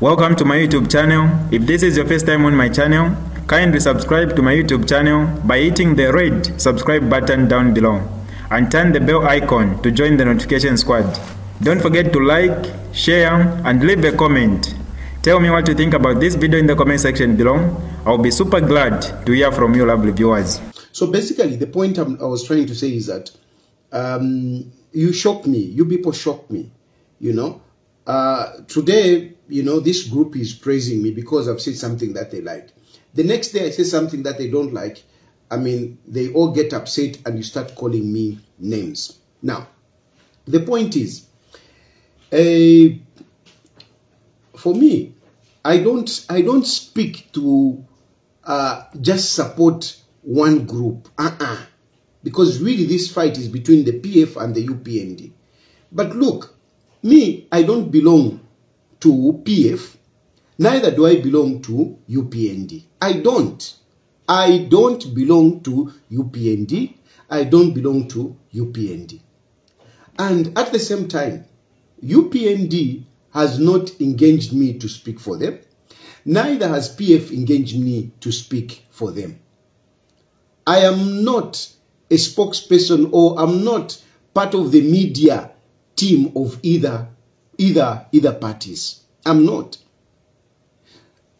Welcome to my YouTube channel. If this is your first time on my channel, kindly subscribe to my YouTube channel by hitting the red subscribe button down below and turn the bell icon to join the notification squad. Don't forget to like, share and leave a comment. Tell me what you think about this video in the comment section below. I'll be super glad to hear from you lovely viewers. So basically, the point I'm, I was trying to say is that um, you shock me. You people shock me. You know, uh, today, you know, this group is praising me because I've said something that they like. The next day, I say something that they don't like. I mean, they all get upset and you start calling me names. Now, the point is, for me, I don't, I don't speak to uh, just support one group. Uh-uh. Because really this fight is between the PF and the UPND. But look, me, I don't belong to PF, neither do I belong to UPND. I don't. I don't belong to UPND. I don't belong to UPND. And at the same time, UPND has not engaged me to speak for them. Neither has PF engaged me to speak for them. I am not a spokesperson or I'm not part of the media team of either either either parties. I'm not.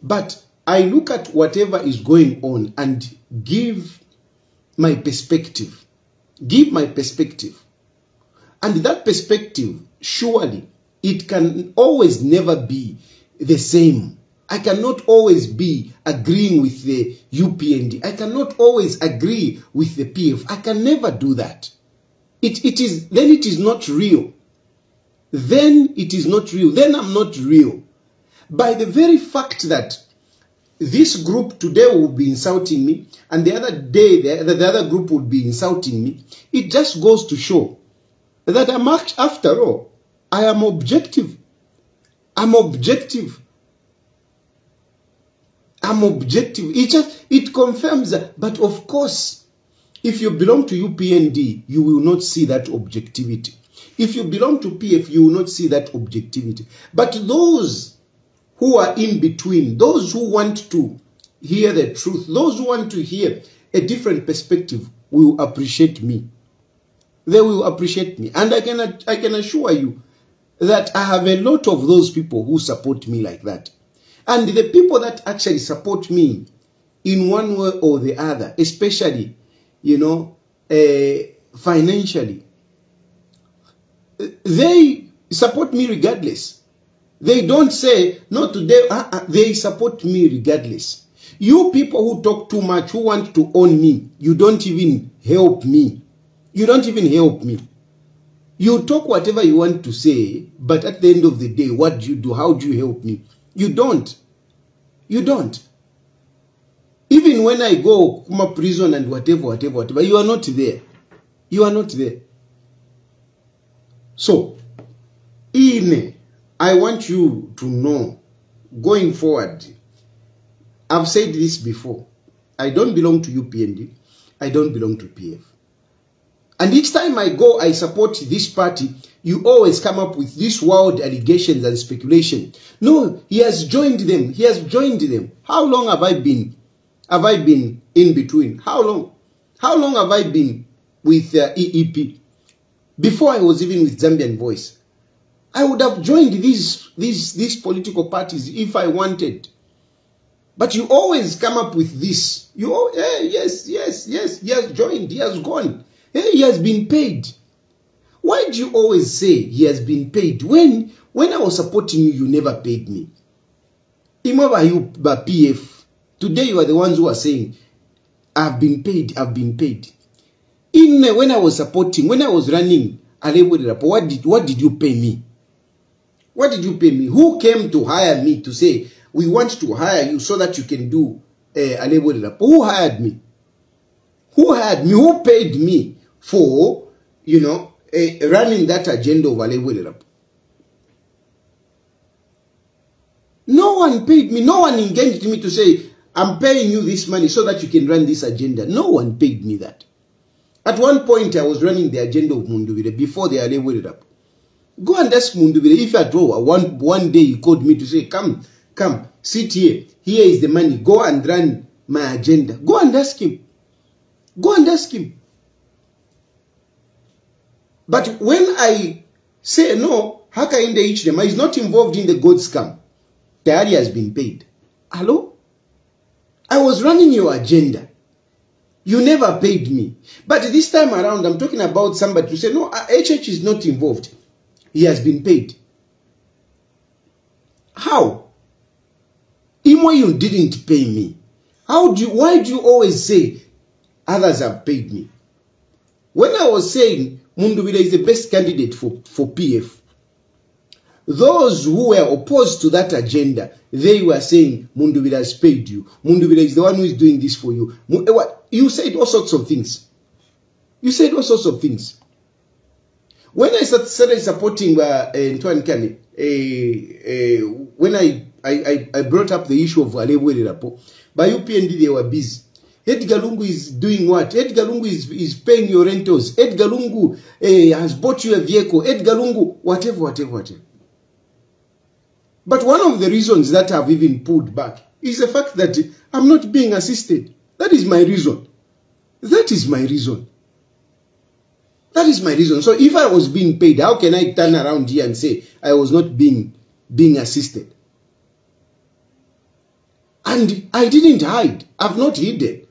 But I look at whatever is going on and give my perspective. Give my perspective. And that perspective, surely, it can always never be the same. I cannot always be agreeing with the UPND. I cannot always agree with the PF. I can never do that. It, it is, then it is not real. Then it is not real. Then I'm not real. By the very fact that this group today will be insulting me and the other day the, the other group would be insulting me, it just goes to show that I'm after all, I am objective. I'm objective. I'm objective. It just it confirms that. But of course, if you belong to UPND, you will not see that objectivity. If you belong to PF, you will not see that objectivity. But those who are in between, those who want to hear the truth, those who want to hear a different perspective, will appreciate me. They will appreciate me. And I can, I can assure you that I have a lot of those people who support me like that. And the people that actually support me in one way or the other, especially, you know, uh, financially, they support me regardless. They don't say, no, today, uh, uh, they support me regardless. You people who talk too much, who want to own me, you don't even help me. You don't even help me. You talk whatever you want to say, but at the end of the day, what do you do? How do you help me? You don't. You don't. Even when I go Kuma prison and whatever, whatever, whatever, you are not there. You are not there. So, in I want you to know going forward, I've said this before. I don't belong to UPND. I don't belong to PF. And each time I go, I support this party, you always come up with these wild allegations and speculation. No, he has joined them. He has joined them. How long have I been? Have I been in between? How long? How long have I been with uh, EEP? Before I was even with Zambian Voice, I would have joined these these these political parties if I wanted. But you always come up with this. You, oh, eh, yes, yes, yes. He has joined. He has gone. Hey, he has been paid. Why do you always say he has been paid when when I was supporting you, you never paid me? Remember you, PF. Today you are the ones who are saying, I've been paid, I've been paid. In when I was supporting, when I was running what did what did you pay me? What did you pay me? Who came to hire me to say we want to hire you so that you can do uh, Alebwererapo? Who hired me? Who hired me? Who paid me for, you know, uh, running that agenda of Alebwererapo? No one paid me. No one engaged me to say, I'm paying you this money so that you can run this agenda. No one paid me that. At one point, I was running the agenda of Mundubile before they labeled it up. Go and ask Mundubile if at all. One, one day he called me to say, Come, come, sit here. Here is the money. Go and run my agenda. Go and ask him. Go and ask him. But when I say no, Hakainde Hichilema is not involved in the gold scam. Tayali has been paid. Hello? I was running your agenda. You never paid me. But this time around, I'm talking about somebody to say, no, uh, HH is not involved. He has been paid. How? Imo, you didn't pay me. How do you, why do you always say others have paid me? When I was saying Mundubile is the best candidate for, for PF, those who were opposed to that agenda, they were saying Mundubile has paid you. Mundubile is the one who is doing this for you. Eh, You said all sorts of things. You said all sorts of things. When I started supporting uh, Ntwan Kane, uh, uh, when I, I, I brought up the issue of Alewe Rapo, by UPND they were busy. Edgar Lungu is doing what? Edgar Lungu is, is paying your rentals. Edgar Lungu uh, has bought you a vehicle. Edgar Lungu, whatever, whatever, whatever. But one of the reasons that I've even pulled back is the fact that I'm not being assisted. That is my reason. That is my reason. That is my reason. So if I was being paid, how can I turn around here and say I was not being being assisted? And I didn't hide. I've not hidden.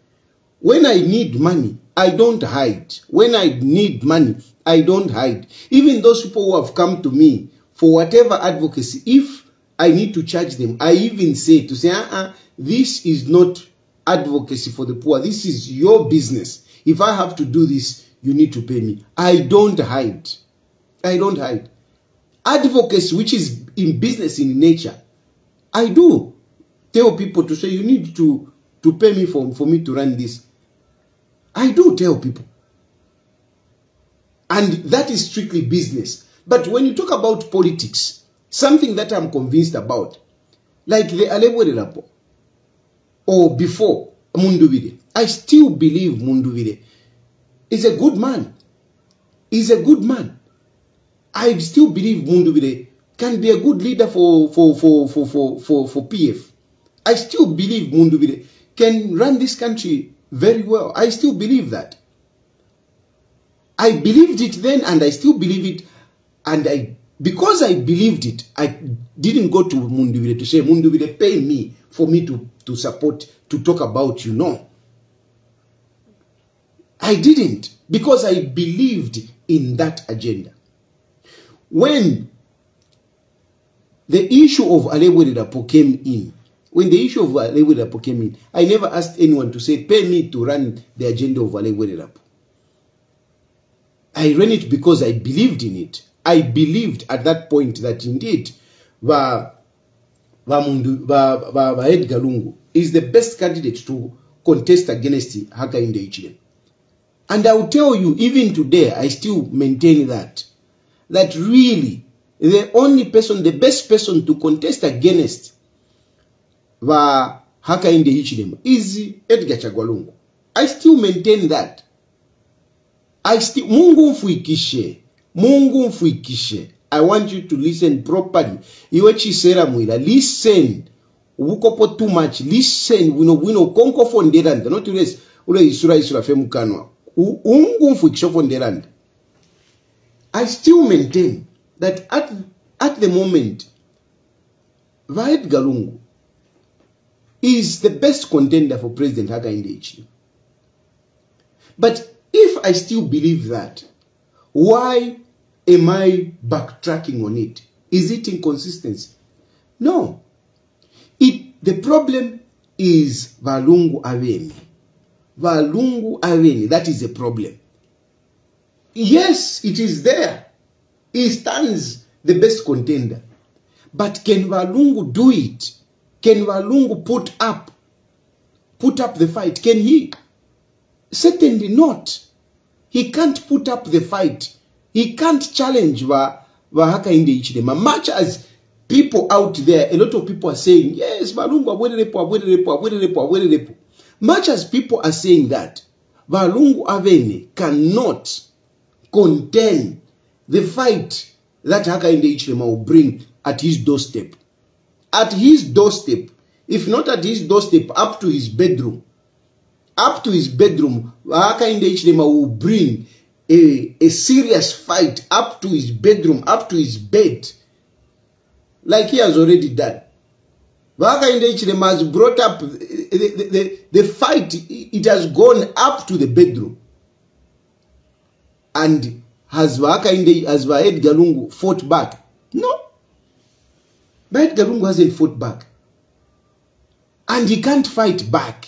When I need money, I don't hide. When I need money, I don't hide. Even those people who have come to me for whatever advocacy, if I need to charge them, I even say to say, uh-uh, this is not advocacy for the poor. This is your business. If I have to do this, you need to pay me. I don't hide. I don't hide. Advocacy, which is in business in nature, I do tell people to say, you need to, to pay me for, for me to run this. I do tell people. And that is strictly business. But when you talk about politics, something that I'm convinced about, like the Rapo, or before Mundubile, I still believe Mundubile is a good man. He's a good man. I still believe Mundubile can be a good leader for, for, for, for, for, for, for PF. I still believe Mundubile can run this country very well. I still believe that. I believed it then and I still believe it. And I, because I believed it, I didn't go to Mundubile to say, Mundubile, pay me for me to, to support, to talk about you. know. I didn't because I believed in that agenda. When the issue of Alebwererapo came in, when the issue of Alebwererapo came in, I never asked anyone to say, pay me to run the agenda of Alebwererapo. I ran it because I believed in it. I believed at that point that indeed va, va, Mundu, ba, ba, ba Edgar Lungu is the best candidate to contest against Hakainde Hichilema. And I will tell you, even today, I still maintain that. That really, the only person, the best person to contest against wa Hakainde Hichilema is Edgar Chagwalungu. I still maintain that. I still, Mungu mfuikishe. Mungu mfuikishe. I want you to listen properly. Iwe chisera mwila. Listen. Ubukopo too much. Listen. Wino, wino, konko fonderanda. Not ures, ule isura isura femukanwa. I still maintain that at, at the moment, Vaed Galungu is the best contender for President Hakainde Hichilema. But if I still believe that, why am I backtracking on it? Is it inconsistency? No. It, the problem is Valungu Aveni. Valungu Aveni. That is the problem. Yes, it is there. He stands the best contender. But can Valungu do it? Can Valungu put up put up the fight. Can he? Certainly not. He can't put up the fight. He can't challenge Va Hakainde Hichilema. Much as people out there, a lot of people are saying, yes, Valungu abwererepo, abwererepo, abwererepo, abwererepo. Much as people are saying that, Valungu Avene cannot contain the fight that Hakainde Hichilema will bring at his doorstep. At his doorstep, if not at his doorstep, up to his bedroom. Up to his bedroom, Hakainde Hichilema will bring a, a serious fight up to his bedroom, up to his bed, like he has already done. Hakainde Hichilema has brought up the, the, the, the fight, it has gone up to the bedroom. And has Hakainde, has Vaed Galungu fought back? No. Vaed Galungu hasn't fought back. And he can't fight back.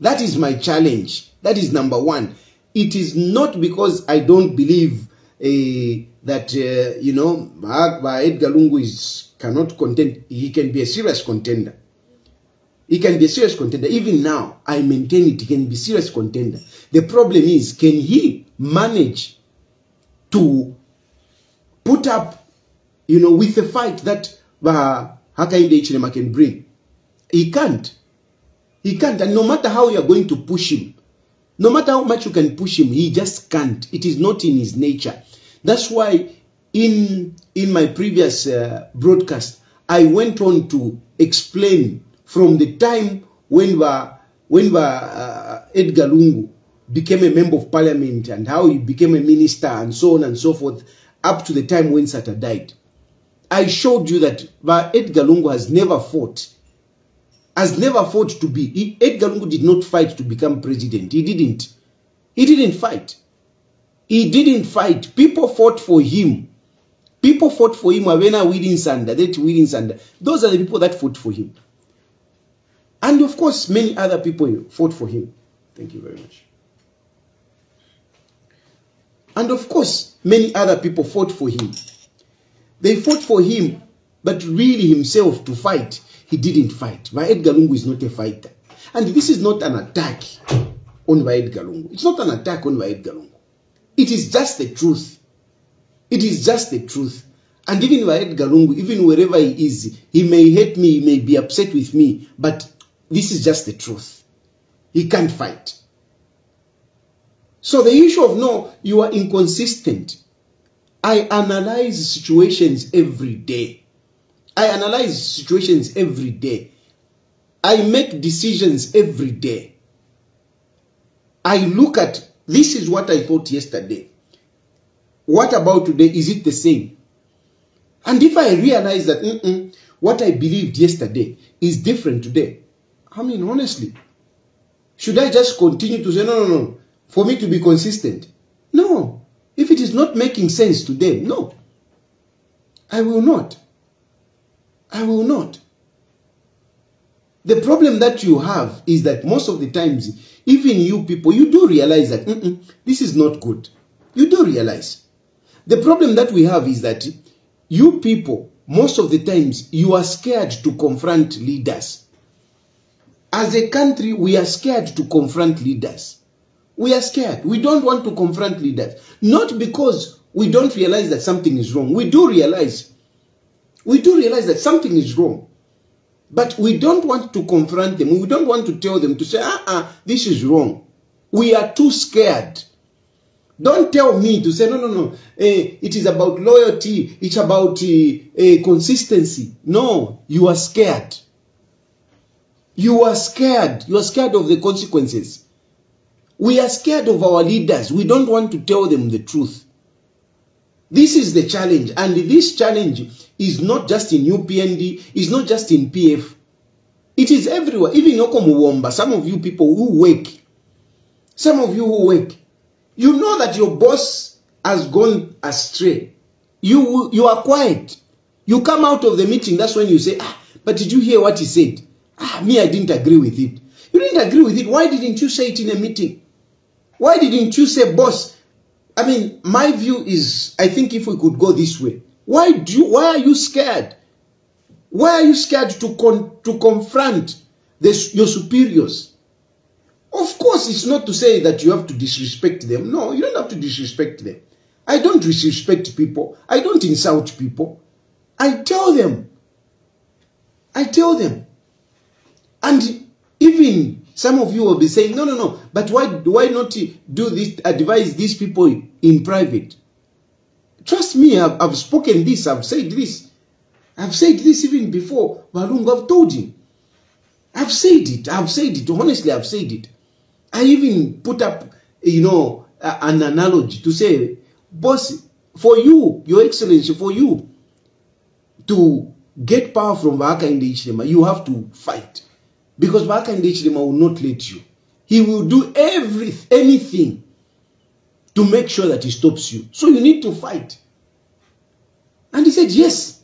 That is my challenge. That is number one. It is not because I don't believe uh, that, uh, you know, Edgar Lungu is, cannot contend. He can be a serious contender. He can be a serious contender. Even now, I maintain it. He can be a serious contender. The problem is, can he manage to put up, you know, with the fight that uh, Hakainde Hichilema can bring? He can't. He can't. And no matter how you're going to push him, no matter how much you can push him, he just can't. It is not in his nature. That's why in, in my previous uh, broadcast, I went on to explain from the time when, wa, when wa, uh, Edgar Lungu became a member of parliament and how he became a minister and so on and so forth, up to the time when Sata died. I showed you that Edgar Lungu has never fought has never fought to be. He, Edgar Lungu did not fight to become president. He didn't. He didn't fight. He didn't fight. People fought for him. People fought for him. Wavena Widinsanda, that Widinsanda. Those are the people that fought for him. And of course, many other people fought for him. Thank you very much. And of course, many other people fought for him. They fought for him, but really himself to fight, he didn't fight. Vaed Galungu is not a fighter. And this is not an attack on Vaed Galungu. It's not an attack on Vaed Galungu. It is just the truth. It is just the truth. And even Vaed Galungu, even wherever he is, he may hate me, he may be upset with me, but this is just the truth. He can't fight. So the issue of no, you are inconsistent. I analyze situations every day. I analyze situations every day. I make decisions every day. I look at this is what I thought yesterday. What about today? Is it the same? And if I realize that mm -mm, what I believed yesterday is different today, I mean, honestly, should I just continue to say, no, no, no, for me to be consistent? No. If it is not making sense to them, no. I will not. I will not. The problem that you have is that most of the times, even you people, you do realize that mm -mm, this is not good. You do realize. The problem that we have is that you people, most of the times, you are scared to confront leaders. As a country, we are scared to confront leaders. We are scared. We don't want to confront leaders. Not because we don't realize that something is wrong. We do realize. We do realize that something is wrong. But we don't want to confront them. We don't want to tell them to say, ah, ah, this is wrong. We are too scared. Don't tell me to say, no, no, no, eh, it is about loyalty, it's about uh, consistency. No, you are scared. You are scared. You are scared of the consequences. We are scared of our leaders. We don't want to tell them the truth. This is the challenge. And this challenge is not just in UPND, it's not just in PF. It is everywhere. Even Okomuwomba, some of you people who work, some of you who work, you know that your boss has gone astray. You, you are quiet. You come out of the meeting, that's when you say, ah, but did you hear what he said? Ah, me, I didn't agree with it. You didn't agree with it. Why didn't you say it in a meeting? Why didn't you say, boss? I mean, my view is, I think if we could go this way, why do you, why are you scared? Why are you scared to con, to confront your superiors. Of course, it's not to say that you have to disrespect them. No, you don't have to disrespect them. I don't disrespect people. I don't insult people. I tell them. I tell them. And even some of you will be saying, no, no, no, but why, why not do this, advise these people in private? Trust me, I've, I've spoken this, I've said this. I've said this even before. Balungu, I've told him. I've said it. I've said it. Honestly, I've said it. I even put up, you know, an analogy to say, boss, for you, your excellency, for you to get power from Hakainde Hichilema, you have to fight. Because Hakainde Hichilema will not let you. He will do every anything to make sure that he stops you. So you need to fight. And he said, yes,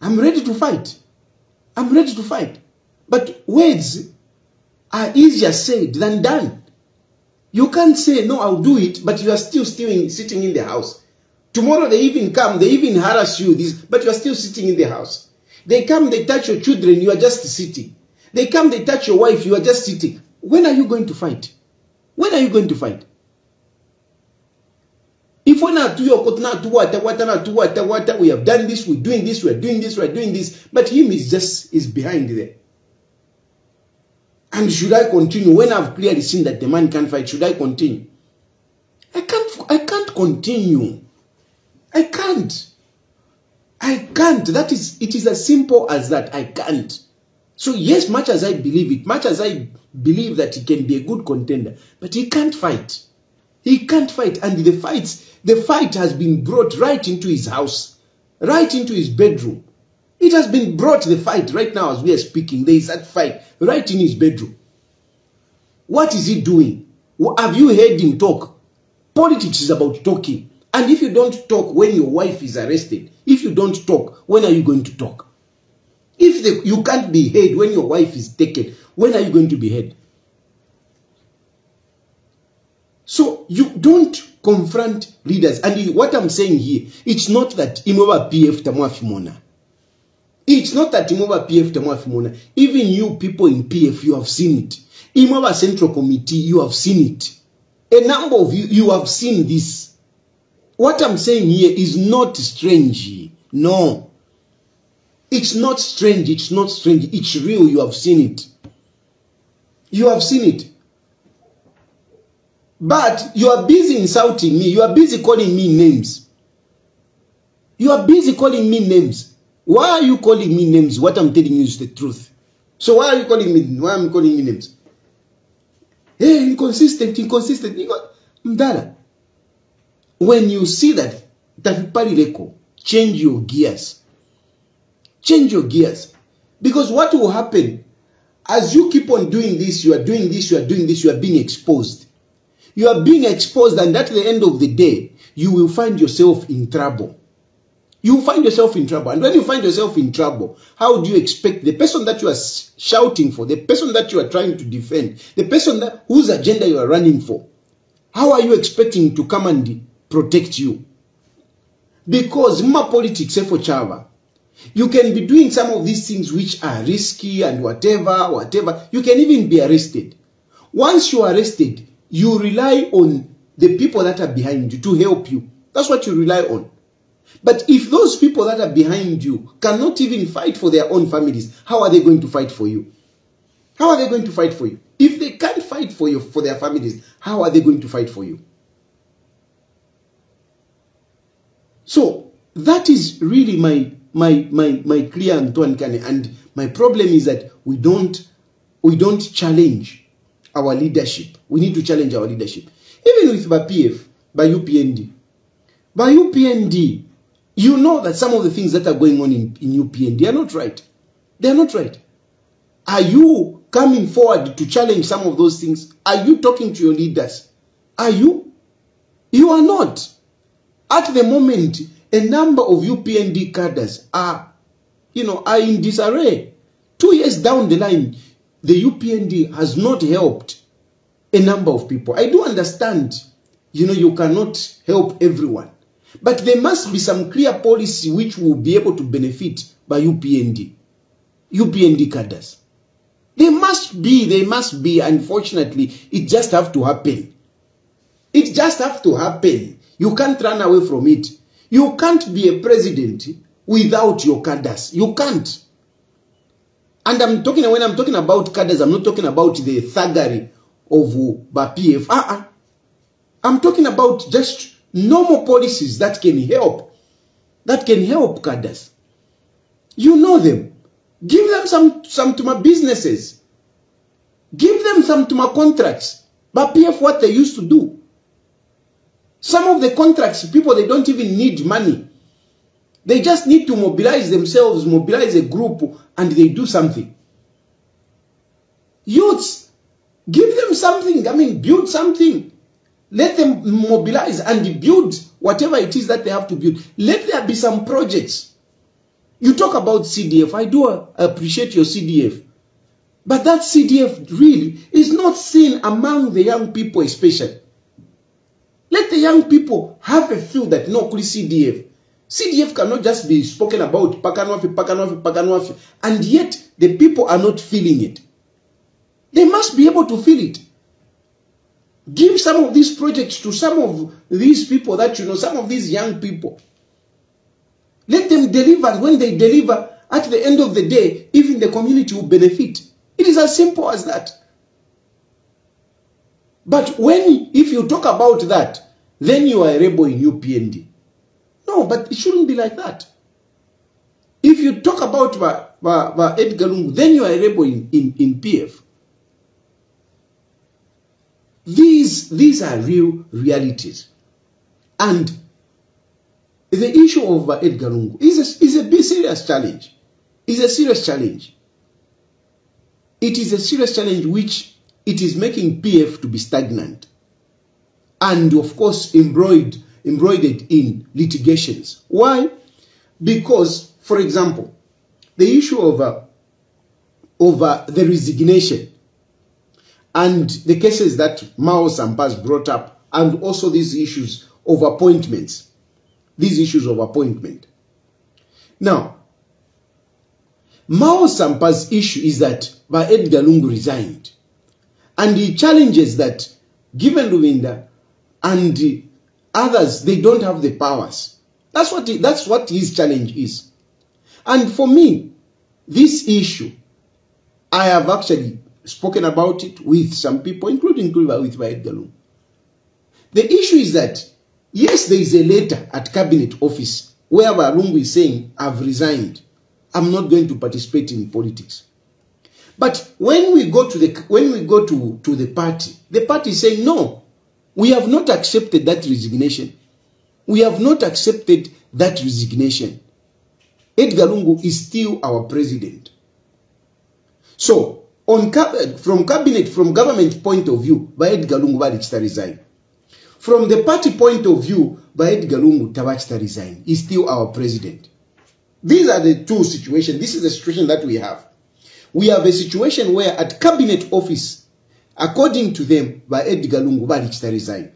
I'm ready to fight. I'm ready to fight. But words are easier said than done. You can't say, no, I'll do it, but you are still, still sitting in the house. Tomorrow they even come, they even harass you, this, but you are still sitting in the house. They come, they touch your children, you are just sitting. They come, they touch your wife, you are just sitting. When are you going to fight? When are you going to fight? We're not doing what we have done this, we're doing this, we're doing this, we're doing this, but him is just is behind there. And should I continue? When I've clearly seen that the man can't fight, should I continue? I can't I can't continue. I can't. I can't. That is it is as simple as that. I can't. So yes, much as I believe it, much as I believe that he can be a good contender, but he can't fight. He can't fight. And the fights, the fight has been brought right into his house, right into his bedroom. It has been brought the fight right now as we are speaking. There is that fight right in his bedroom. What is he doing? Have you heard him talk? Politics is about talking. And if you don't talk when your wife is arrested, if you don't talk, when are you going to talk? If the, you can't be heard when your wife is taken, when are you going to be heard? So you don't confront leaders. And what I'm saying here, it's not that Imoba PF Tamwafimona. It's not that Imoba PF Tamwafimona. Even you people in PF, you have seen it. Imoba Central Committee, you have seen it. A number of you, you have seen this. What I'm saying here is not strange. No. It's not strange. It's not strange. It's real. You have seen it. You have seen it. But you are busy insulting me. You are busy calling me names. You are busy calling me names. Why are you calling me names? What I'm telling you is the truth. So why are you calling me? Why am I calling me names? Hey, inconsistent, inconsistent. Mdala. When you see that, Tafiparileko, change your gears. Change your gears. Because what will happen, as you keep on doing this, you are doing this, you are doing this, you are being exposed. You are being exposed, and at the end of the day, you will find yourself in trouble. You find yourself in trouble. And when you find yourself in trouble, how do you expect the person that you are shouting for, the person that you are trying to defend, the person that, whose agenda you are running for, how are you expecting to come and protect you? Because ma politics eh, for chava, you can be doing some of these things which are risky and whatever, whatever. You can even be arrested. Once you are arrested, you rely on the people that are behind you to help you. That's what you rely on. But if those people that are behind you cannot even fight for their own families, how are they going to fight for you? How are they going to fight for you? If they can't fight for you for their families, how are they going to fight for you? So that is really my my my my clear Antoine Kane. And my problem is that we don't we don't challenge our leadership. We need to challenge our leadership. Even with by PF, by UPND. By UPND, you know that some of the things that are going on in, in UPND are not right. They are not right. Are you coming forward to challenge some of those things? Are you talking to your leaders? Are you? You are not. At the moment, a number of UPND cadres are, you know, are in disarray. Two years down the line, the UPND has not helped a number of people. I do understand, you know, you cannot help everyone. But there must be some clear policy which will be able to benefit by UPND, UPND cadres. They must be, they must be. Unfortunately, it just have to happen. It just have to happen. You can't run away from it. You can't be a president without your cadres. You can't. And I'm talking when I'm talking about cadres, I'm not talking about the thuggery of uh, PF. Uh-uh. I'm talking about just normal policies that can help, that can help cadres. You know them. Give them some, some to my businesses. Give them some to my contracts. But PF what they used to do. Some of the contracts, people, they don't even need money. They just need to mobilize themselves, mobilize a group, and they do something. Youths, give them something. I mean, build something. Let them mobilize and build whatever it is that they have to build. Let there be some projects. You talk about CDF. I do appreciate your CDF. But that CDF really is not seen among the young people especially. Let the young people have a feel that no, CDF. CDF cannot just be spoken about, Pakanwafi, Pakanwafi, Pakanwafi, and yet the people are not feeling it. They must be able to feel it. Give some of these projects to some of these people that you know, some of these young people. Let them deliver. When they deliver, at the end of the day, even the community will benefit. It is as simple as that. But when, if you talk about that, then you are a rebel in UPND. No, but it shouldn't be like that. If you talk about Edgar Lungu, then you are a rebel in, in, in PF. These, these are real realities. And the issue of Edgar Lungu is a, is a serious challenge. It's a serious challenge. It is a serious challenge which it is making PF to be stagnant. And of course, embroidered, embroidered in litigations. Why? Because, for example, the issue of, uh, of uh, the resignation and the cases that Miles Sampas brought up, and also these issues of appointments, these issues of appointment. Now, Miles Sampa's issue is that Edgar Lungu resigned. And he challenges that given Lubinda and others, they don't have the powers. That's what, that's what his challenge is. And for me, this issue, I have actually spoken about it with some people, including with Lungu. The issue is that, yes, there is a letter at cabinet office where Lungu is saying, I've resigned. I'm not going to participate in politics. But when we go to the when we go to, to the party, the party is saying, no, we have not accepted that resignation. We have not accepted that resignation. Edgar Lungu is still our president. So, on from cabinet, from government point of view, by Edgar Lungu Balichita resign. From the party point of view, by Edgar Lungu Tabachita resign. He's still our president. These are the two situations. This is the situation that we have. We have a situation where at cabinet office, according to them, by Edgar Lungu Balichita resign.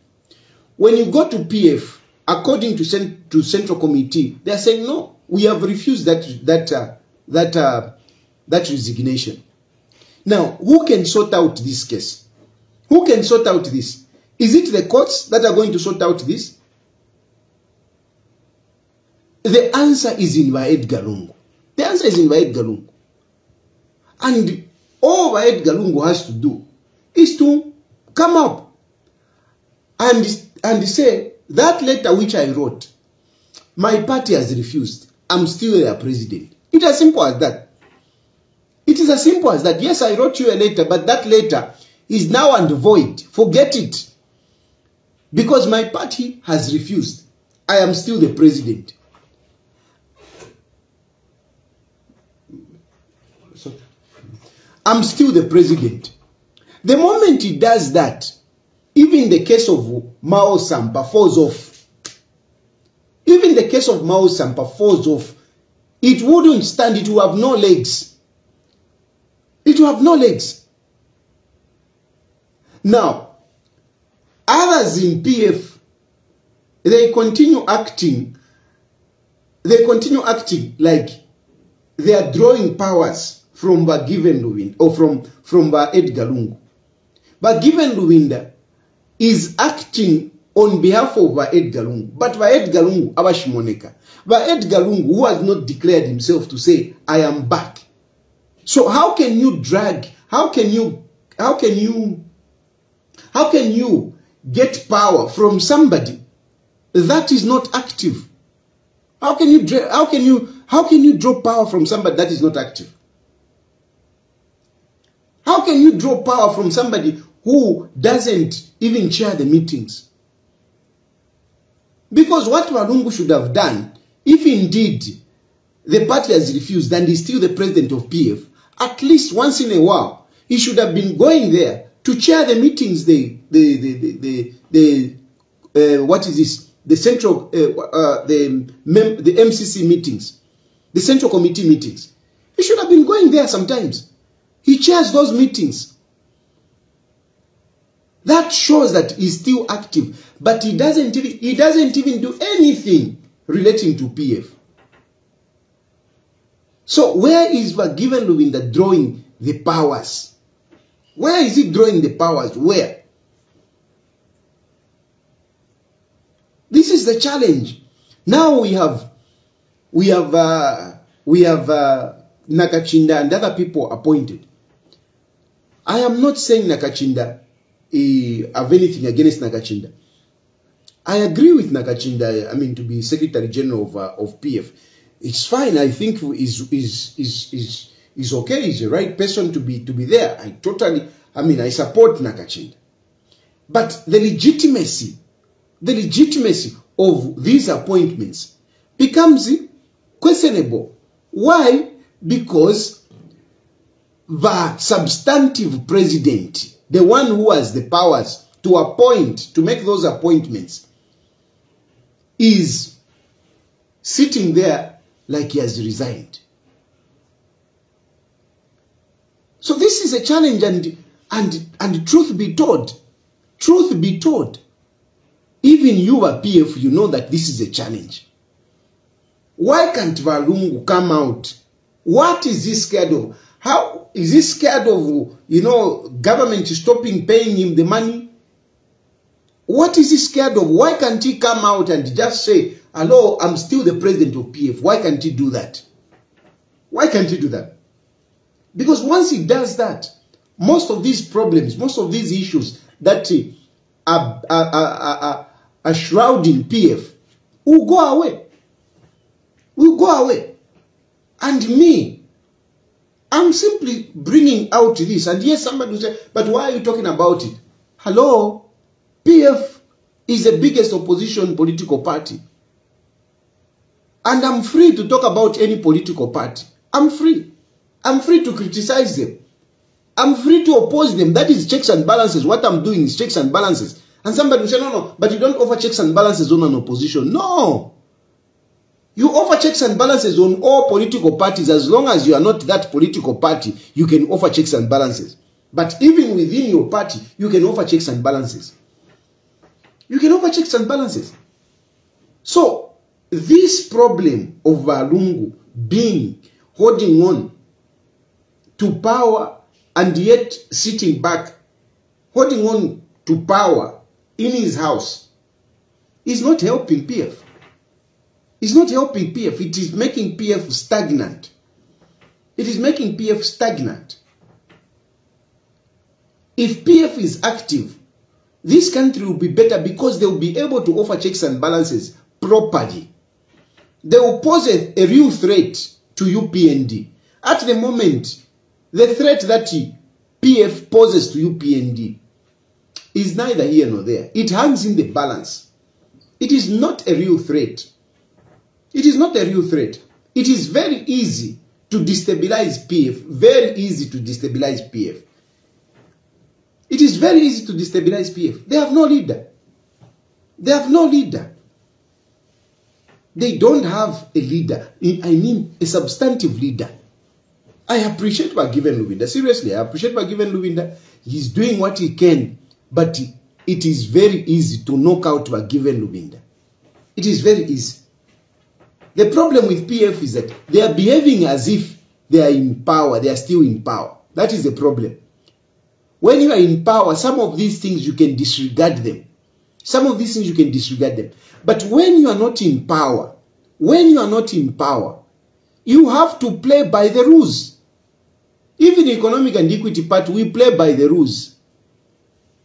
When you go to PF, according to, cent to central committee, they are saying no, we have refused that that uh, that uh, that resignation. Now, who can sort out this case? Who can sort out this? Is it the courts that are going to sort out this? The answer is in Vaed Galungu. The answer is in Vaed Galungu. And all Vaed Galungu has to do is to come up and, and say, that letter which I wrote, my party has refused. I'm still their president. It's as simple as that. It is as simple as that. Yes, I wrote you a letter, but that letter is now and void. Forget it. Because my party has refused. I am still the president. I'm still the president. The moment he does that, even the case of Miles Sampa falls off. Even the case of Miles Sampa falls off. It wouldn't stand, it will have no legs. It will have no legs. Now, others in PF, they continue acting, they continue acting like they are drawing powers from a Given Lubinda or from, from Edgar Lungu. But given Lubinda is acting on behalf of Edgar Lungu. But Edgar Lungu, abashimoneka. Edgar Lungu, who has not declared himself to say, I am back. So how can you drag, how can you, how can you, how can you get power from somebody that is not active? How can you, how can you, how can you draw power from somebody that is not active? How can you draw power from somebody who doesn't even chair the meetings? Because what Walungu should have done, if indeed the party has refused and is still the president of PF, at least once in a while, he should have been going there to chair the meetings, the, the, the, the, the, the uh, what is this? The central, uh, uh, the, the MCC meetings, the central committee meetings. He should have been going there sometimes. He chairs those meetings. That shows that he's still active, but he doesn't even, he doesn't even do anything relating to PF. So where is Given Lubinda drawing the powers? Where is he drawing the powers? Where? This is the challenge. Now we have, we have, uh, we have uh, Nakachinda and other people appointed. I am not saying Nakachinda have anything against Nakachinda. I agree with Nakachinda, I mean, to be Secretary General of, uh, of PF. It's fine. I think is is is is is okay. He's the right person to be to be there. I totally. I mean, I support Nakachinda. But the legitimacy, the legitimacy of these appointments becomes questionable. Why? Because the substantive president, the one who has the powers to appoint, to make those appointments, is sitting there like he has resigned. So this is a challenge and and and truth be told, truth be told, even you at PF, you know that this is a challenge. Why can't Walungu come out? What is scared of? How is he scared of, you know, government stopping paying him the money? What is he scared of? Why can't he come out and just say, hello, I'm still the president of PF. Why can't he do that? Why can't he do that? Because once he does that, most of these problems, most of these issues that are, are, are, are, are shrouding PF will go away. Will go away. And me, I'm simply bringing out this. And yes, somebody will say, but why are you talking about it? Hello? PF is the biggest opposition political party. And I'm free to talk about any political party. I'm free. I'm free to criticize them. I'm free to oppose them. That is checks and balances. What I'm doing is checks and balances. And somebody will say, no, no, but you don't offer checks and balances on an opposition. No. You offer checks and balances on all political parties as long as you are not that political party, you can offer checks and balances. But even within your party, you can offer checks and balances. You can offer checks and balances. So, this problem of Walungu being, holding on to power and yet sitting back, holding on to power in his house, is not helping PF. It's not helping PF. It is making PF stagnant. It is making PF stagnant. If PF is active, this country will be better because they will be able to offer checks and balances properly. They will pose a, a real threat to UPND. At the moment, the threat that PF poses to UPND is neither here nor there. It hangs in the balance. It is not a real threat. It is not a real threat. It is very easy to destabilize PF. Very easy to destabilize PF. It is very easy to destabilize PF. They have no leader. They have no leader. They don't have a leader. I mean, a substantive leader. I appreciate Given Lubinda. Seriously, I appreciate what Given Lubinda. He's doing what he can, but it is very easy to knock out Given Lubinda. It is very easy. The problem with PF is that they are behaving as if they are in power, they are still in power. That is the problem. When you are in power, some of these things you can disregard them. Some of these things you can disregard them. But when you are not in power, when you are not in power, you have to play by the rules. Even Economic and Equity Party, we play by the rules.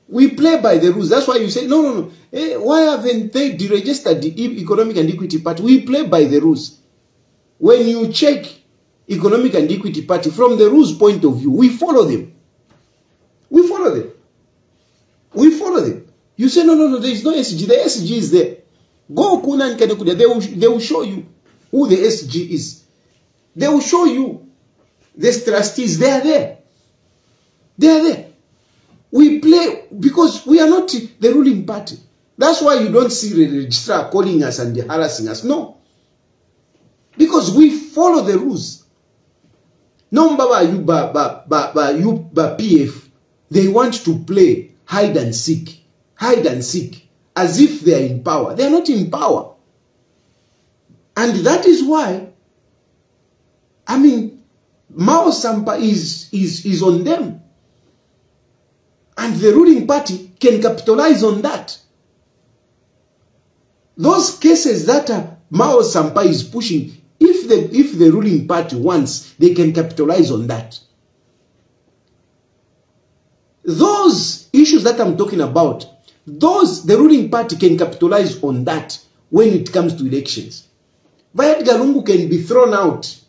We play by the rules. That's why you say, no, no, no. Eh, why haven't they deregistered the Economic and Equity Party? We play by the rules. When you check Economic and Equity Party from the rules point of view, we follow them. We follow them. We follow them. You say, no, no, no, there is no SG. The SG is there. Go Kuna and Kanekuda. They will, they will show you who the SG is. They will show you the trustees. They are there. They are there. We play because we are not the ruling party. That's why you don't see the registrar calling us and harassing us. No. Because we follow the rules. No mbaba you ba, ba, ba, ba, you ba PF. They want to play hide and seek. Hide and seek. As if they are in power. They are not in power. And that is why, I mean, Miles Sampa is, is, is on them. And the ruling party can capitalize on that. Those cases that uh, Miles Sampa is pushing, if the, if the ruling party wants, they can capitalize on that. Those issues that I'm talking about, those the ruling party can capitalize on that when it comes to elections. Violet Galungu can be thrown out,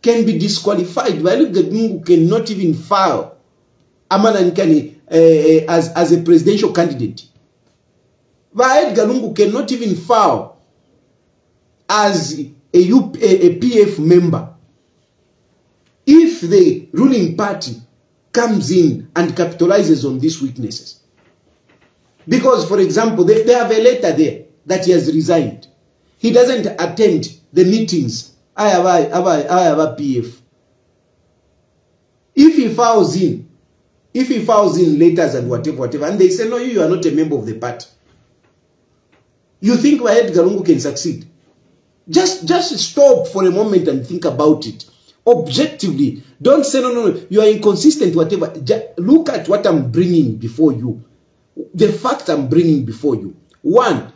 can be disqualified. Violet Galungu cannot even file Amana Nkani uh, as, as a presidential candidate. Violet Galungu cannot even file as a, UP, a, a PF member. If the ruling party comes in and capitalizes on these weaknesses. Because, for example, they, they have a letter there that he has resigned. He doesn't attend the meetings. I have I have I have a PF. If he files in, if he files in letters and whatever, whatever, and they say, no, you, are not a member of the party. You think Wahed Garungu can succeed? Just, just stop for a moment and think about it. Objectively, don't say, no, no, no, you are inconsistent, whatever. Just look at what I'm bringing before you. The fact I'm bringing before you. One,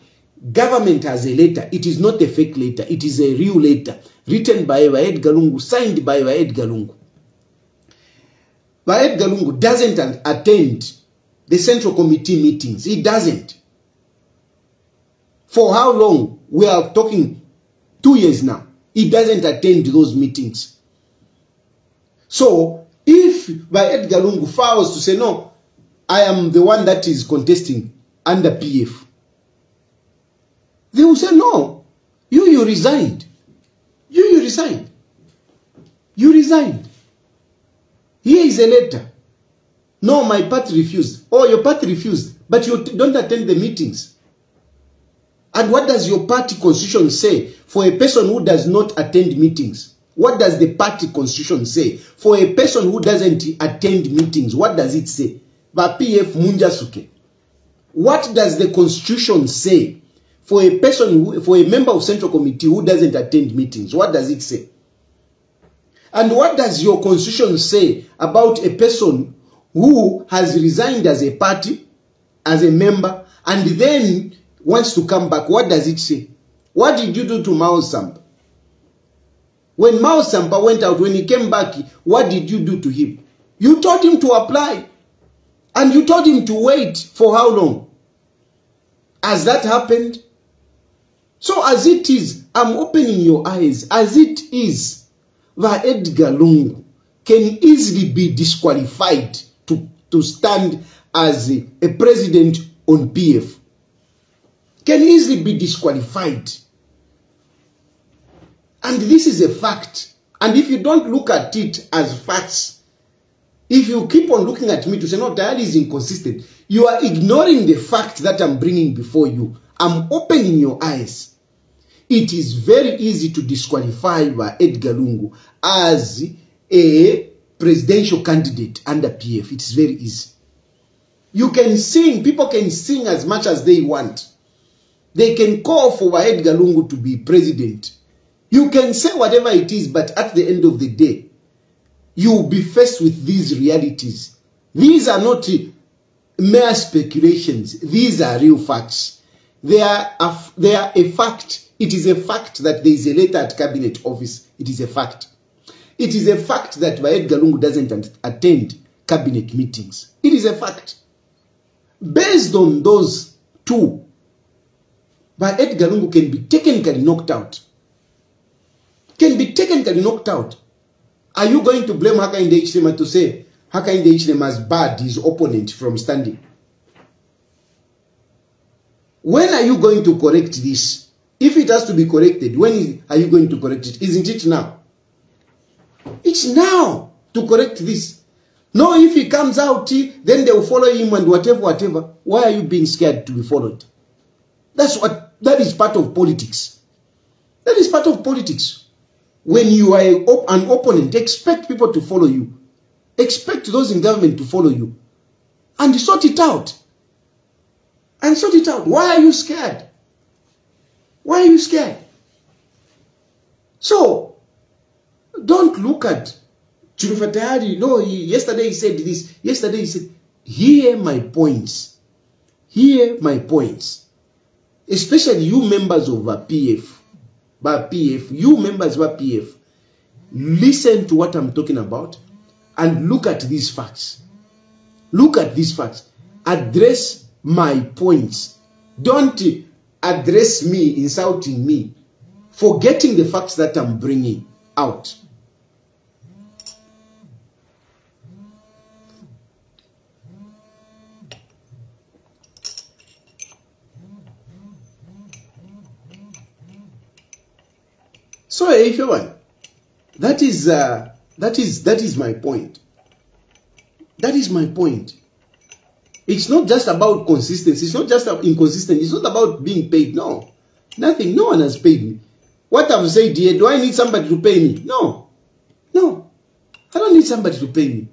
government has a letter. It is not a fake letter. It is a real letter written by Wahed Galungu, signed by Wahed Galungu. Wahed Galungu doesn't attend the central committee meetings. He doesn't. For how long? We are talking two years now. He doesn't attend those meetings. So, if Wahed Galungu fails to say, no, I am the one that is contesting under PF, they will say, no, you, you resigned. You, you resigned. You resigned. Here is a letter. No, my party refused. Oh, your party refused, but you don't attend the meetings. And what does your party constitution say for a person who does not attend meetings? What does the party constitution say for a person who doesn't attend meetings? What does it say? PF Munjasuke. What does the constitution say for a person, who, for a member of central committee who doesn't attend meetings? What does it say? And what does your constitution say about a person who has resigned as a party, as a member, and then wants to come back? What does it say? What did you do to Miles Sampa? When Miles Sampa went out, when he came back, what did you do to him? You told him to apply. And you told him to wait for how long? Has that happened? So as it is, I'm opening your eyes. As it is, the Edgar Lungu can easily be disqualified to, to stand as a, a president on PF. Can easily be disqualified. And this is a fact. And if you don't look at it as facts, if you keep on looking at me to say, no, that is inconsistent, you are ignoring the fact that I'm bringing before you. I'm opening your eyes. It is very easy to disqualify Edgar Lungu as a presidential candidate under PF. It's very easy. You can sing, people can sing as much as they want. They can call for Edgar Lungu to be president You can say whatever it is, but at the end of the day, you will be faced with these realities. These are not mere speculations. These are real facts. They are a, they are a fact. It is a fact that there is a letter at cabinet office. It is a fact. It is a fact that Vaed Galungu doesn't attend cabinet meetings. It is a fact. Based on those two, Vaed Galungu can be technically knocked out. Can be technically knocked out. Are you going to blame Hakainde Hichilema to say Hakainde Hichilema has barred his opponent from standing? When are you going to correct this? If it has to be corrected, when are you going to correct it? Isn't it now? It's now to correct this. No, if he comes out, then they will follow him and whatever, whatever. Why are you being scared to be followed? That's what that is part of politics. That is part of politics. When you are an opponent, expect people to follow you. Expect those in government to follow you. And sort it out. And sort it out. Why are you scared? Why are you scared? So, don't look at Chilufya Tayali. No, he, yesterday he said this. Yesterday he said, hear my points. Hear my points. Especially you members of PF. PF, you members of PF, listen to what I'm talking about and look at these facts. Look at these facts. Address my points. Don't address me, insulting me, forgetting the facts that I'm bringing out. So want, that is uh, that is that is my point. That is my point. It's not just about consistency. It's not just inconsistent. It's not about being paid. No, nothing. No one has paid me. What I've said here, do I need somebody to pay me? No, no. I don't need somebody to pay me.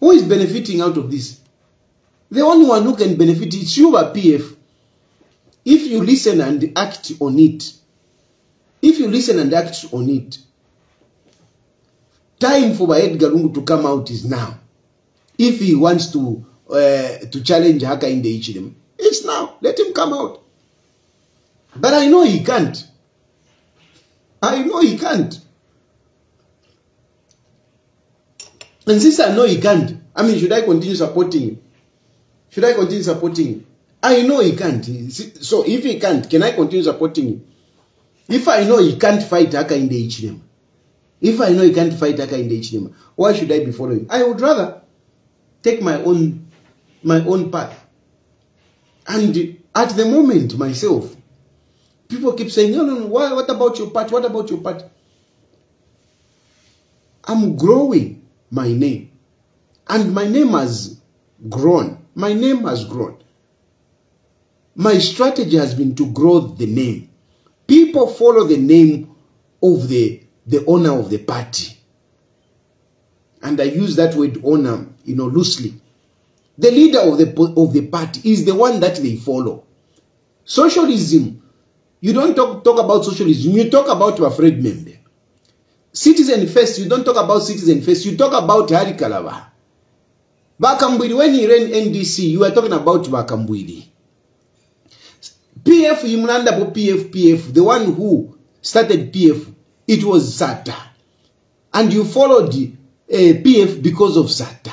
Who is benefiting out of this? The only one who can benefit is you, PF. If you listen and act on it, if you listen and act on it, time for Edgar Lungu to come out is now. If he wants to uh, to challenge Hakainde Hichilema, it's now. Let him come out. But I know he can't. I know he can't. And since I know he can't, I mean, should I continue supporting him? Should I continue supporting him? I know he can't. So if he can't, can I continue supporting him? If I know he can't fight Hakainde Hichilema, if I know he can't fight Hakainde Hichilema, why should I be following? I would rather take my own my own path. And at the moment, myself, people keep saying, no, no, no, why, what about your part? What about your part? I'm growing my name. And my name has grown. My name has grown. My strategy has been to grow the name. People follow the name of the, the owner of the party. And I use that word owner, you know, loosely. The leader of the, of the party is the one that they follow. Socialism, you don't talk, talk about socialism, you talk about your Fred M'membe. Citizen first, you don't talk about citizen first, you talk about Harry Kalaba. Bakambwili, when he ran NDC, you were talking about Bakambwili. PF, Imranda PF, PF, the one who started PF, it was Sata. And you followed PF because of Sata.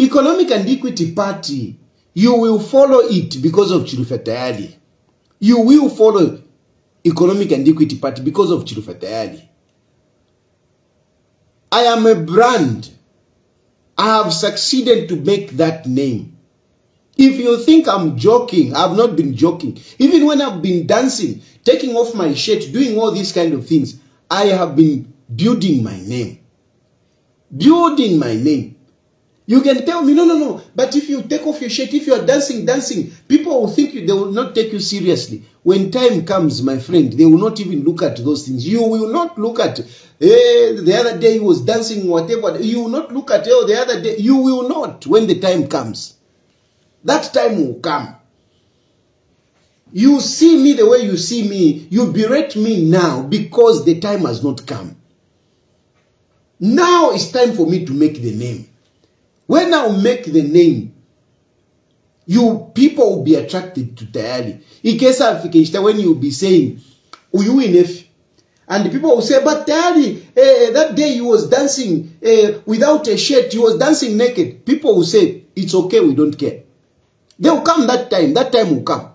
Economic and Equity Party, you will follow it because of Chilufya Tayali. You will follow Economic and Equity Party because of Chilufya Tayali. I am a brand. I have succeeded to make that name. If you think I'm joking, I've not been joking. Even when I've been dancing, taking off my shirt, doing all these kind of things, I have been building my name. Building my name. You can tell me, no, no, no. But if you take off your shirt, if you are dancing, dancing, people will think you, they will not take you seriously. When time comes, my friend, they will not even look at those things. You will not look at, eh, the other day he was dancing, whatever. You will not look at, oh, the other day. You will not when the time comes. That time will come. You see me the way you see me. You berate me now because the time has not come. Now it's time for me to make the name. When I make the name, you people will be attracted to Tayali. In case of when you'll be saying, Uyu inefi. And people will say, but Tayali, eh, that day he was dancing eh, without a shirt, he was dancing naked. People will say, it's okay, we don't care. They will come that time, that time will come.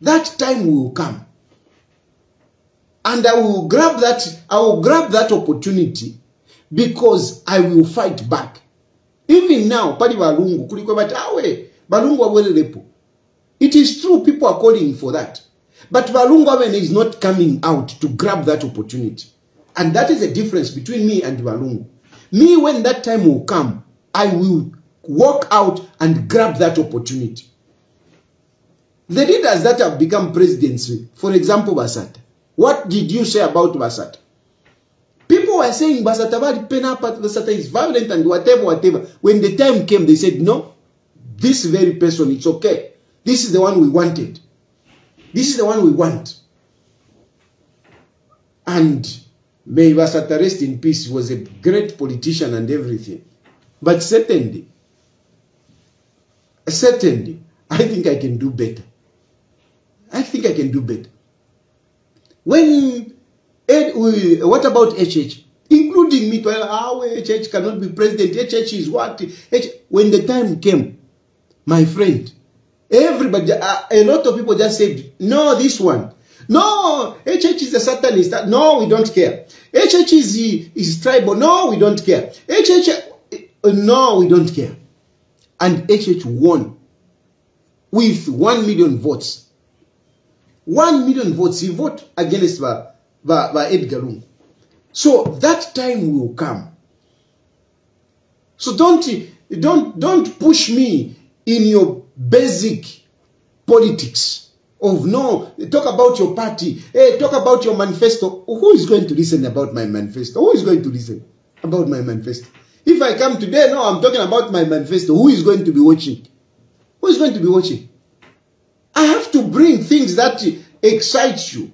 That time will come. And I will grab that, I will grab that opportunity because I will fight back. Even now, pali balungu, kuliko bati, awe, ah, balungu wabwelerepo. It is true, people are calling for that. But balungu awen is not coming out to grab that opportunity. And that is the difference between me and balungu. Me, when that time will come, I will walk out and grab that opportunity. The leaders that have become presidents, for example, Basata, what did you say about Basata? People were saying Basata, Basata is violent and whatever, whatever. When the time came, they said, no, this very person, it's okay. This is the one we wanted. This is the one we want. And may Basata rest in peace, he was a great politician and everything. But certainly, certainly, I think I can do better. I think I can do better. When, what about HH? Including me, to how HH cannot be president. HH is what? When the time came, my friend, everybody, uh, a lot of people just said, no, this one. No, HH is a satanist. No, we don't care. HH is, is tribal. No, we don't care. HH, no, we don't care. And HH won with 1 million votes. 1 million votes. He vote against by, by, by Edgar Lungu. So that time will come. So don't, don't, don't push me in your basic politics of no, talk about your party, hey, talk about your manifesto. Who is going to listen about my manifesto? Who is going to listen about my manifesto? If I come today, no, I'm talking about my manifesto. Who is going to be watching? Who is going to be watching? I have to bring things that excite you.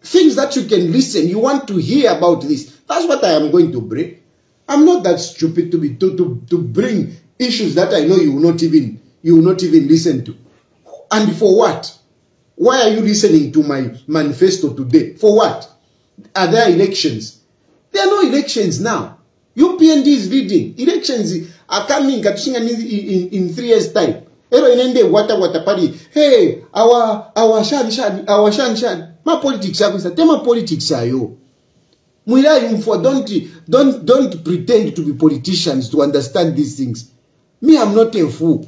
Things that you can listen. You want to hear about this. That's what I am going to bring. I'm not that stupid to be to, to, to bring issues that I know you will not even you will not even listen to. And for what? Why are you listening to my manifesto today? For what? Are there elections? There are no elections now. UPND is leading. Elections are coming in, in, in three years' time. Ero inende wata wata pali hey our our shan shan our shan shan ma politics akwisa tema politics ayo mwila for don't don't don't pretend to be politicians to understand these things. Me i'm not a fool.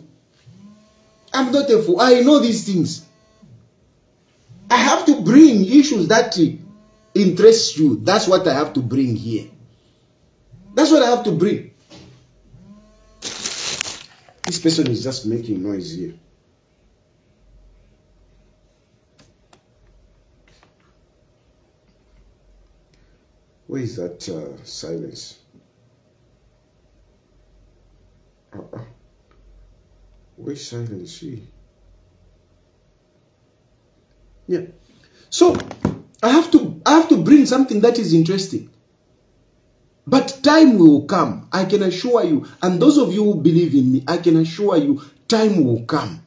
I'm not a fool. I know these things. I have to bring issues that interest you. That's what i have to bring here. That's what i have to bring this person is just making noise here. Where is that uh, silence? Uh-uh. Where's silence? She. Yeah. So I have to I have to bring something that is interesting. But time will come, I can assure you. And those of you who believe in me, I can assure you, time will come.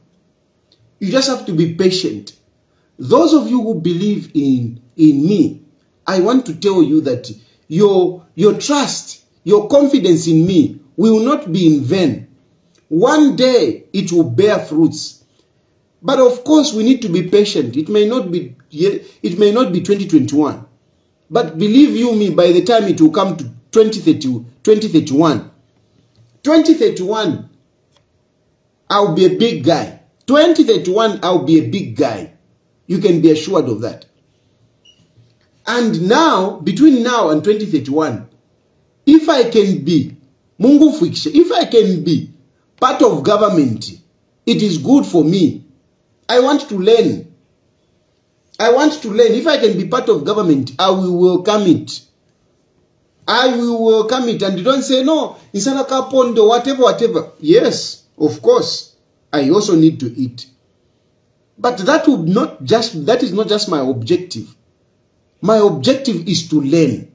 You just have to be patient. Those of you who believe in, in me, I want to tell you that your, your trust, your confidence in me will not be in vain. One day it will bear fruits. But of course, we need to be patient. It may not be, it may not be 2021. But believe you me, by the time it will come to 2030, 2031. 2031, I'll be a big guy. 2031, I'll be a big guy. You can be assured of that. And now, between now and 2031, if I can be, Mungu if I can be part of government, it is good for me. I want to learn. I want to learn. If I can be part of government, I will welcome it. I will welcome it. And don't say, no, Isana Kapondo, whatever, whatever. Yes, of course. I also need to eat. But that would not just that is not just my objective. My objective is to learn.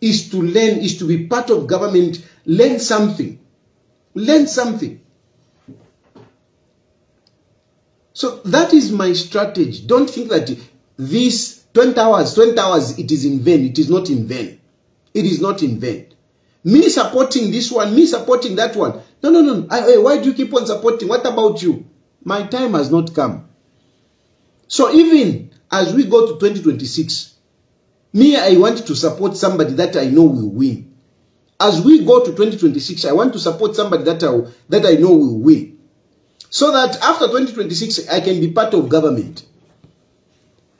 Is to learn, is to be part of government, learn something. Learn something. So that is my strategy. Don't think that this 20 hours, 20 hours, it is in vain. It is not in vain. It is not in vain. Me supporting this one, me supporting that one. No, no, no. I, why do you keep on supporting? What about you? My time has not come. So even as we go to 2026, me, I want to support somebody that I know will win. As we go to 2026, I want to support somebody that I, that I know will win. So that after 2026, I can be part of government.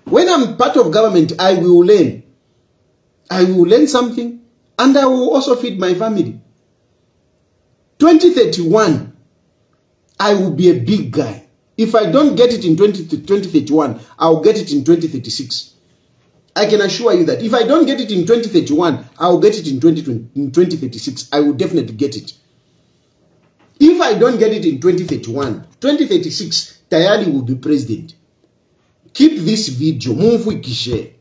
When I'm part of government, I will learn. I will learn something and I will also feed my family. 2031, I will be a big guy. If I don't get it in 20, 2031, I'll get it in 2036. I can assure you that if I don't get it in 2031, I'll get it in, 2020, in 2036. I will definitely get it. If I don't get it in 2031, 2036, Tayali will be president. Keep this video, mumfikishe.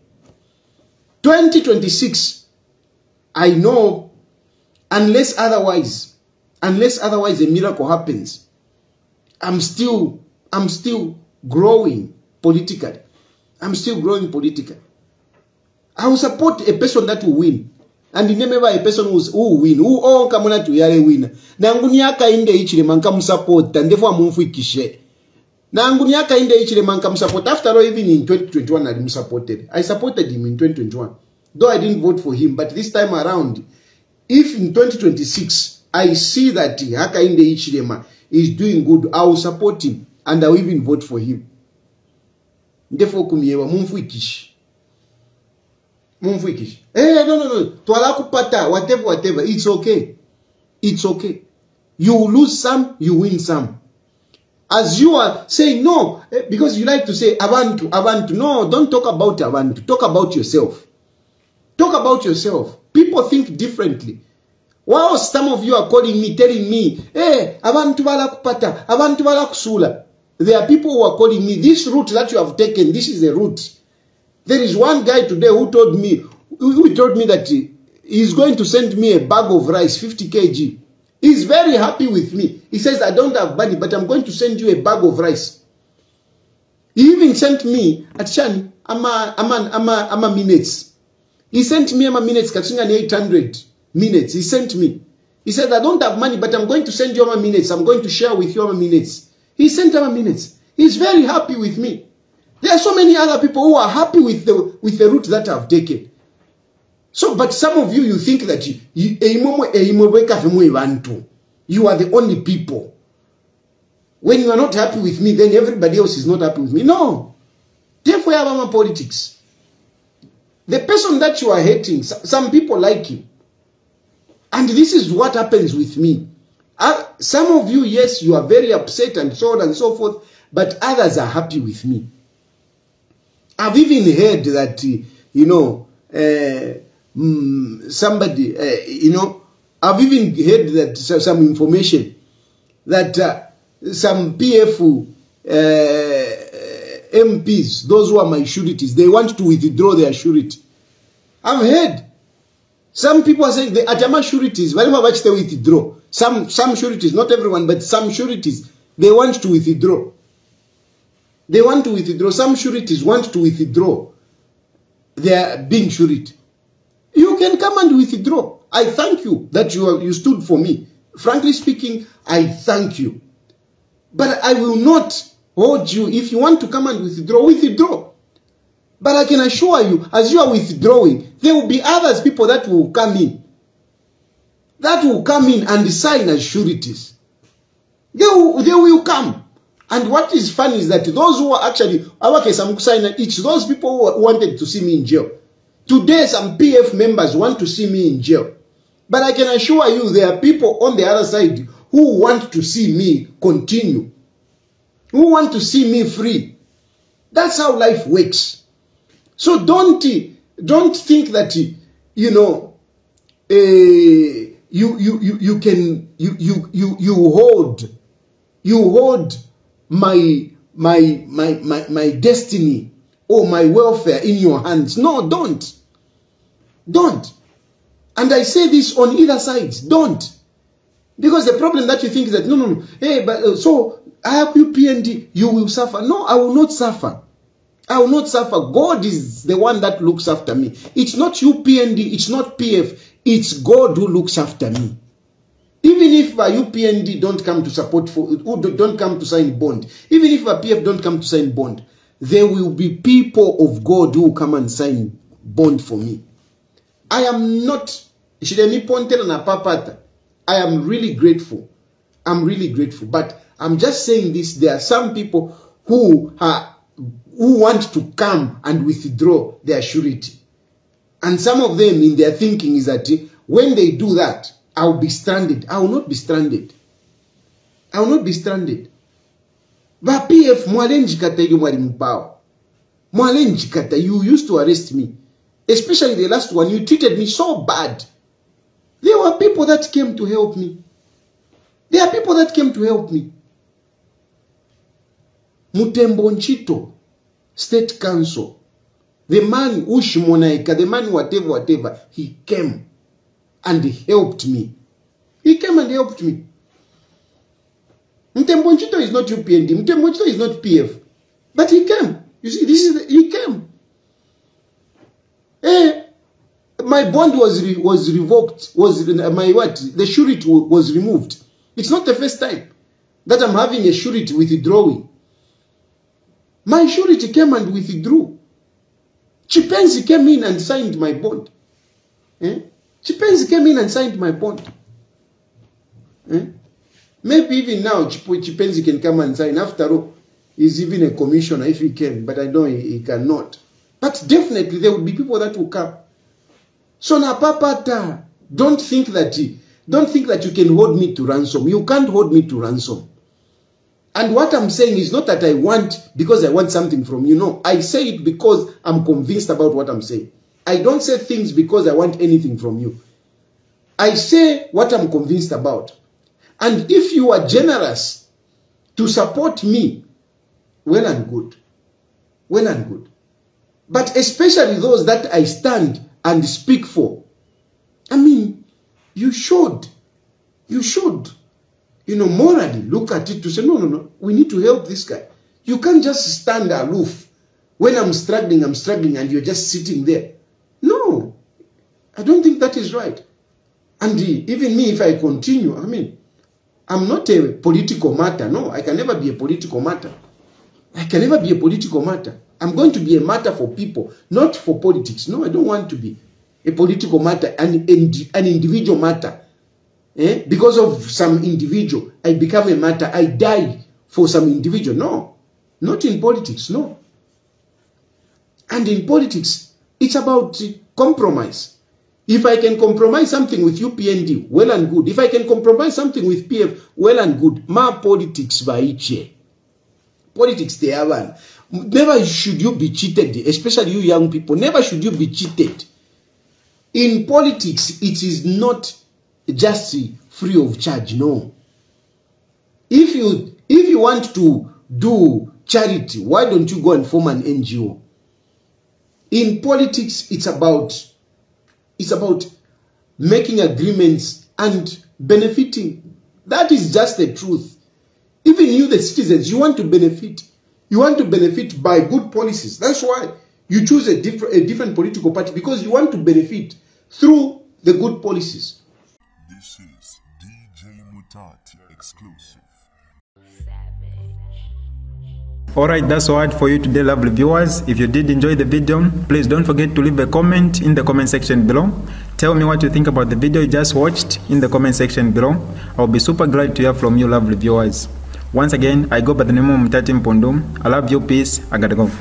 2026, I know, unless otherwise, unless otherwise a miracle happens, I'm still, I'm still growing politically. I'm still growing politically. I will support a person that will win. And never a person who's, who will win. Who all come on to yare win. Nangu nyaka inde ichile manka msupport. And therefore mumfikishe. Nangu nyaka inde ichile manka msupport. After all, even in 2021, I supported. I supported him in 2021. Though I didn't vote for him. But this time around, if in 2026, I see that Hakainde Ichilema is doing good, I will support him and I will even vote for him. ndefo kumiewa mumfuikishi. Mumfuikishi. Hey, no, no, no. Twala kupata, whatever, whatever. It's okay. It's okay. You lose some, you win some. As you are saying no, eh, because you like to say abantu, abantu. No, don't talk about abantu. Talk about yourself. Talk about yourself. People think differently. While some of you are calling me, telling me, hey, abantu kupata, abantu kusula. There are people who are calling me, this route that you have taken, this is the route. There is one guy today who told me, who told me that he's going to send me a bag of rice, 50 kg. He's very happy with me. He says, I don't have money, but I'm going to send you a bag of rice. He even sent me, at Shani, ama, ama, ama, ama minutes. He sent me ama minutes, Katsinga 800 minutes. He sent me. He said, I don't have money, but I'm going to send you ama minutes. I'm going to share with you ama minutes. He sent ama minutes. He's very happy with me. There are so many other people who are happy with the, with the route that I've taken. So, but some of you, you think that you, you, are the only people. When you are not happy with me, then everybody else is not happy with me. No. Therefore, I have politics. The person that you are hating, some people like you. And this is what happens with me. Uh, some of you, yes, you are very upset and so on and so forth, but others are happy with me. I've even heard that, you know, uh, mm, somebody, uh, you know, I've even heard that some information that uh, some PF MPs, those who are my sureties, they want to withdraw their surety. I've heard. Some people are saying the Atama sureties, whenever watch they withdraw. Some some sureties, not everyone, but some sureties, they want to withdraw. They want to withdraw. Some sureties want to withdraw their being surety. You can come and withdraw. I thank you that you, are, you stood for me. Frankly speaking, I thank you. But I will not hold you. If you want to come and withdraw, withdraw. But I can assure you, as you are withdrawing, there will be others people that will come in. That will come in and sign as sureties. They will, they will come. And what is funny is that those who are actually, our case, I'm signing each, those people who wanted to see me in jail. Today, some PF members want to see me in jail. But I can assure you, there are people on the other side who want to see me continue. Who want to see me free. That's how life works. So don't, don't think that, you know, uh, you, you, you, you can, you, you, you, you hold, you hold my, my, my, my, my destiny or my welfare in your hands. No, don't. Don't. And I say this on either sides. Don't. Because the problem that you think is that, no, no, no. Hey, but uh, so I have you PND, you will suffer. No, I will not suffer. I will not suffer. God is the one that looks after me. It's not you PND, it's not PF, it's God who looks after me. Even if a UPND don't come to support for, don't come to sign bond, even if a PF don't come to sign bond, there will be people of God who come and sign bond for me. I am not, Shidemi Pontel na Papata. I am really grateful. I'm really grateful. But I'm just saying this, there are some people who are, who want to come and withdraw their surety. And some of them in their thinking is that when they do that, I'll be stranded. I will not be stranded. I will not be stranded. Va PF you used to arrest me. Especially the last one, you treated me so bad. There were people that came to help me. There are people that came to help me. Mutembo Nchito, State Counsel, the man Ushimonaika, the man whatever, whatever, he came and helped me. He came and helped me. Mutembo Nchito is not UPND. Mutembo Nchito is not PF. But he came. You see, this is the, he came. Eh, my bond was re, was revoked. Was my what? The surety was removed. It's not the first time that I'm having a surety withdrawing. My surety came and withdrew. Chipenzi came in and signed my bond. Eh? Chipenzi came in and signed my bond. Eh? Maybe even now Chipenzi can come and sign. After all, he's even a commissioner if he can, but I know he, he cannot. But definitely there will be people that will come. So na papata, don't think that don't think that you can hold me to ransom. You can't hold me to ransom. And what I'm saying is not that I want because I want something from you. No, I say it because I'm convinced about what I'm saying. I don't say things because I want anything from you. I say what I'm convinced about. And if you are generous to support me, well and good. Well and good. But especially those that I stand and speak for. I mean, you should. You should. You know, morally look at it to say, no, no, no, we need to help this guy. You can't just stand aloof. When I'm struggling, I'm struggling, and you're just sitting there. No, I don't think that is right. And even me, if I continue, I mean, I'm not a political matter. No, I can never be a political matter. I can never be a political matter. I'm going to be a matter for people, not for politics. No, I don't want to be a political matter, an, an individual matter. Eh? Because of some individual, I become a matter. I die for some individual. No, not in politics. No. And in politics, it's about compromise. If I can compromise something with UPND, well and good. If I can compromise something with PF, well and good. Ma politics vaiche. Politics they have. Never should you be cheated, especially you young people. Never should you be cheated. In politics, it is not just free of charge. No. If you if you want to do charity, why don't you go and form an NGO? In politics, it's about it's about making agreements and benefiting. That is just the truth. Even you, the citizens, you want to benefit. You want to benefit by good policies. That's why you choose a different, a different political party because you want to benefit through the good policies. This is DJ Mutati exclusive. Alright, that's all right for you today, lovely viewers. If you did enjoy the video, please don't forget to leave a comment in the comment section below. Tell me what you think about the video you just watched in the comment section below. I'll be super glad to hear from you, lovely viewers. Once again, I go by the name of Mtati Mpondum. I love you, peace, I gotta go.